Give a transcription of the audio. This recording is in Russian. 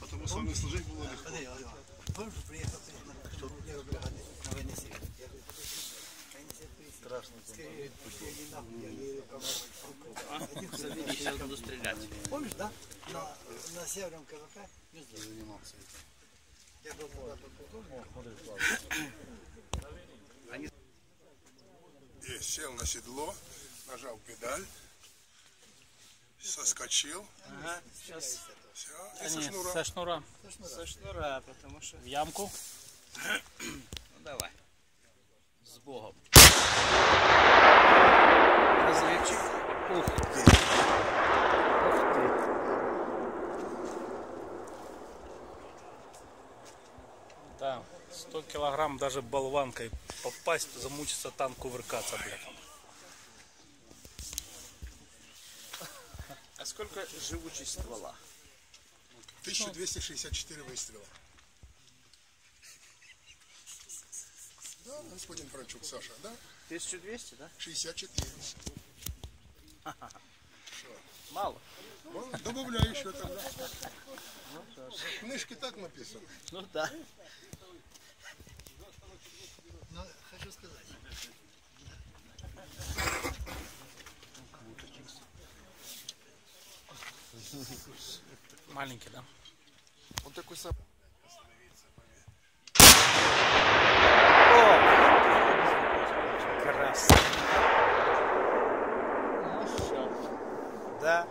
Потому что мне служить было легко. Помнишь, страшно. Помнишь, да? На, на северном КВК? Не. Занимался. Я был тогда подполковник. Они... Сел на седло, нажал педаль соскочил, Ага, сейчас все, и со Ні, шнура. Це шнура. со шнура, потому что... В ямку. Ну давай. С Богом. Разведчик. Ух ти. Да, 100 килограмм даже болванкой попасть, замучиться танк кувыркаться, блядь. А сколько живучесть ствола? 1264 выстрела. Да, господин Франчук, Саша, да? 1200, да? 64. Мало. Ну, добавляю еще тогда. В книжке так написано. Ну да. Маленький, да? Он такой сам. Красавчик. Да.